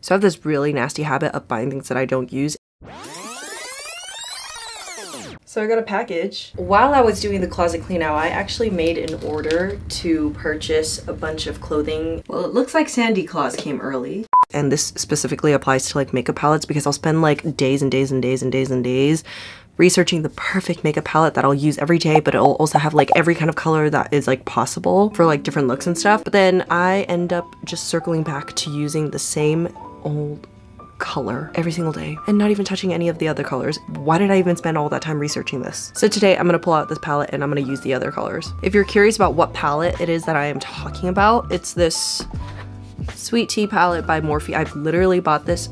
So I have this really nasty habit of buying things that I don't use. So I got a package. While I was doing the closet clean out, I actually made an order to purchase a bunch of clothing. Well, it looks like Sandy Claus came early. And this specifically applies to like makeup palettes because I'll spend like days and days and days and days and days researching the perfect makeup palette that I'll use every day, but it'll also have like every kind of color that is like possible for like different looks and stuff. But then I end up just circling back to using the same old color every single day and not even touching any of the other colors. Why did I even spend all that time researching this? So today I'm gonna pull out this palette and I'm gonna use the other colors. If you're curious about what palette it is that I am talking about, it's this Sweet Tea palette by Morphe. I've literally bought this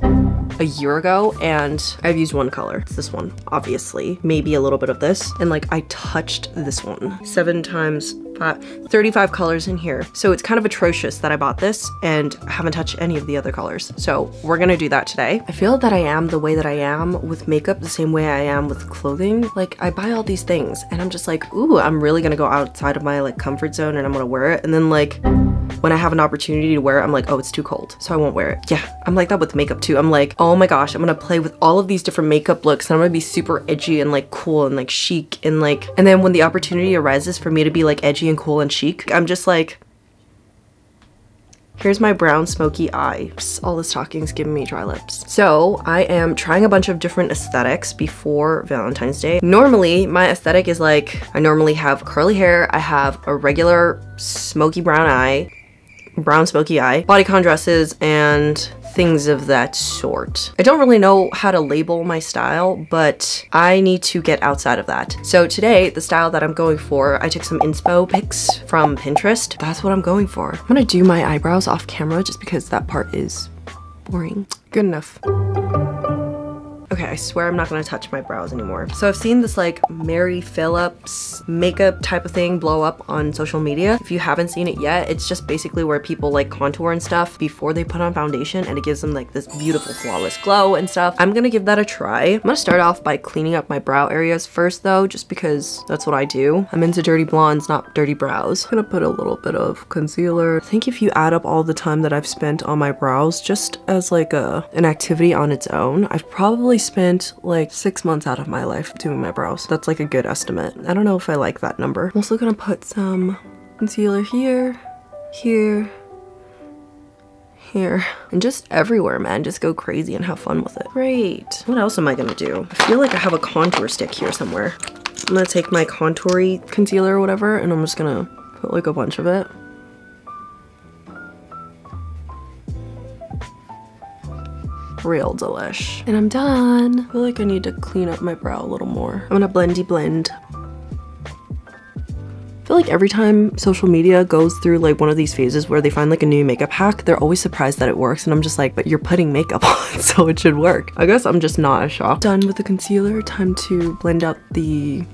a year ago and I've used one color. It's this one, obviously. Maybe a little bit of this. And like I touched this one seven times five, 35 colors in here. So it's kind of atrocious that I bought this and haven't touched any of the other colors. So we're gonna do that today. I feel that I am the way that I am with makeup the same way I am with clothing. Like I buy all these things and I'm just like, ooh, I'm really gonna go outside of my like comfort zone and I'm gonna wear it. And then like when I have an opportunity to wear it, I'm like, oh, it's too cold. So I won't wear it. Yeah, I'm like that with makeup too. I'm like, oh my gosh, I'm gonna play with all of these different makeup looks and I'm gonna be super edgy and like cool and like chic and like, and then when the opportunity arises for me to be like edgy and cool and chic, I'm just like, Here's my brown smoky eye. All this talking is giving me dry lips. So I am trying a bunch of different aesthetics before Valentine's Day. Normally, my aesthetic is like, I normally have curly hair, I have a regular smoky brown eye, brown smoky eye, bodycon dresses, and things of that sort. I don't really know how to label my style, but I need to get outside of that. So today, the style that I'm going for, I took some inspo pics from Pinterest. That's what I'm going for. I'm gonna do my eyebrows off camera just because that part is boring. Good enough. Okay, I swear I'm not gonna touch my brows anymore. So I've seen this like Mary Phillips makeup type of thing blow up on social media. If you haven't seen it yet, it's just basically where people like contour and stuff before they put on foundation and it gives them like this beautiful flawless glow and stuff. I'm gonna give that a try. I'm gonna start off by cleaning up my brow areas first though, just because that's what I do. I'm into dirty blondes, not dirty brows. I'm gonna put a little bit of concealer. I think if you add up all the time that I've spent on my brows just as like a an activity on its own, I've probably spent like six months out of my life doing my brows. That's like a good estimate. I don't know if I like that number. I'm also gonna put some concealer here, here, here, and just everywhere, man. Just go crazy and have fun with it. Great. What else am I gonna do? I feel like I have a contour stick here somewhere. I'm gonna take my contoury concealer or whatever, and I'm just gonna put like a bunch of it. Real delish. And I'm done. I feel like I need to clean up my brow a little more. I'm gonna blendy blend. I feel like every time social media goes through like one of these phases where they find like a new makeup hack, they're always surprised that it works. And I'm just like, but you're putting makeup on, so it should work. I guess I'm just not as shocked. Done with the concealer. Time to blend out the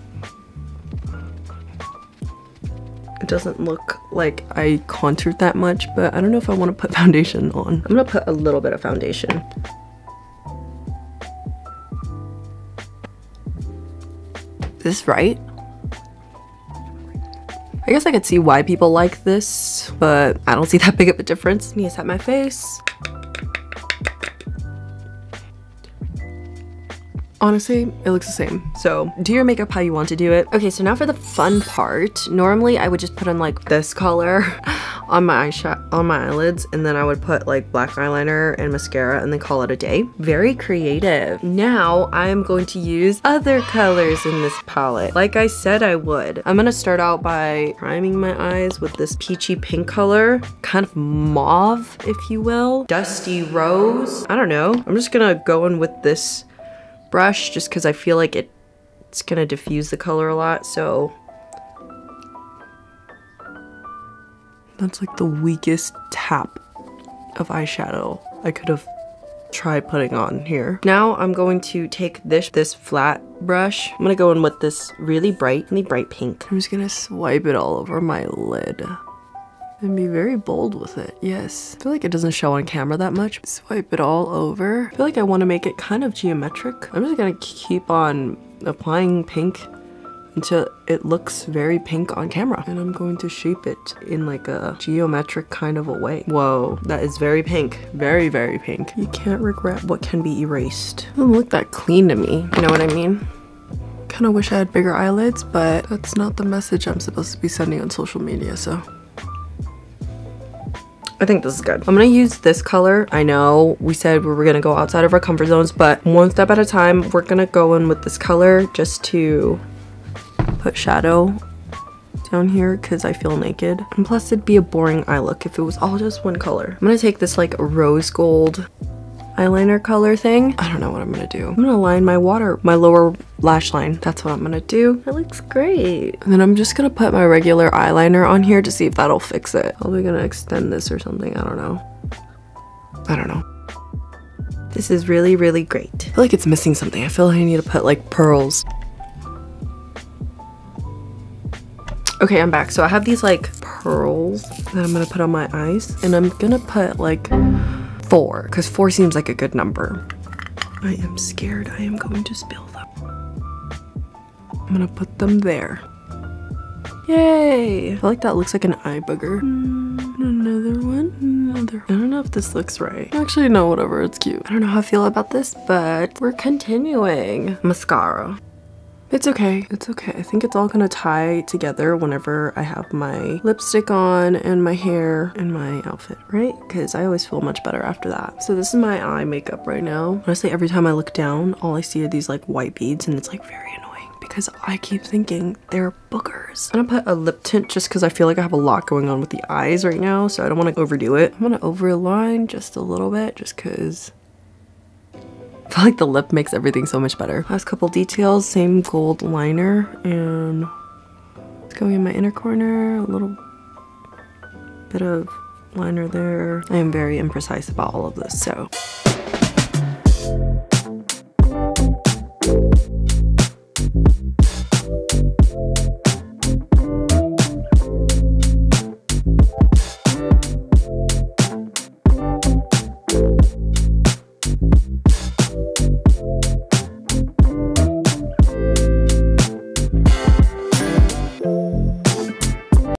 It doesn't look like I contoured that much, but I don't know if I want to put foundation on. I'm gonna put a little bit of foundation. This right? I guess I could see why people like this, but I don't see that big of a difference. Need to set my face. Honestly, it looks the same. So do your makeup how you want to do it. Okay, so now for the fun part. Normally I would just put on like this color on my eyeshadow on my eyelids and then I would put like black eyeliner and mascara and then call it a day. Very creative. Now I'm going to use other colors in this palette. Like I said I would. I'm gonna start out by priming my eyes with this peachy pink color. Kind of mauve, if you will. Dusty rose. I don't know. I'm just gonna go in with this brush just because I feel like it, it's gonna diffuse the color a lot, so. That's like the weakest tap of eyeshadow I could have tried putting on here. Now I'm going to take this, this flat brush. I'm gonna go in with this really bright, really bright pink. I'm just gonna swipe it all over my lid and be very bold with it. Yes. I feel like it doesn't show on camera that much. Swipe it all over. I feel like I want to make it kind of geometric. I'm just gonna keep on applying pink until it looks very pink on camera. And I'm going to shape it in like a geometric kind of a way. Whoa, that is very pink. Very, very pink. You can't regret what can be erased. Doesn't look that clean to me. You know what I mean? Kind of wish I had bigger eyelids, but that's not the message I'm supposed to be sending on social media, so. I think this is good. I'm gonna use this color. I know we said we were gonna go outside of our comfort zones, but one step at a time, we're gonna go in with this color just to put shadow down here because I feel naked. And plus it'd be a boring eye look if it was all just one color. I'm gonna take this like rose gold eyeliner color thing. I don't know what I'm gonna do. I'm gonna line my water, my lower lash line. That's what I'm gonna do. It looks great. And then I'm just gonna put my regular eyeliner on here to see if that'll fix it. Probably gonna extend this or something, I don't know. I don't know. This is really, really great. I feel like it's missing something. I feel like I need to put like pearls. Okay, I'm back. So I have these like pearls that I'm gonna put on my eyes and I'm gonna put like four because four seems like a good number. I am scared I am going to spill them. I'm gonna put them there. Yay! I feel like that looks like an eye booger. Mm, another one, another. I don't know if this looks right. Actually, no, whatever, it's cute. I don't know how I feel about this, but we're continuing. Mascara. It's okay. It's okay. I think it's all gonna tie together whenever I have my lipstick on and my hair and my outfit, right? Because I always feel much better after that. So this is my eye makeup right now. Honestly, every time I look down, all I see are these like white beads and it's like very annoying because I keep thinking they're boogers. I'm gonna put a lip tint just because I feel like I have a lot going on with the eyes right now, so I don't want to overdo it. I'm gonna overline just a little bit just because I feel like the lip makes everything so much better. Last couple details, same gold liner and it's going in my inner corner, a little bit of liner there. I am very imprecise about all of this, so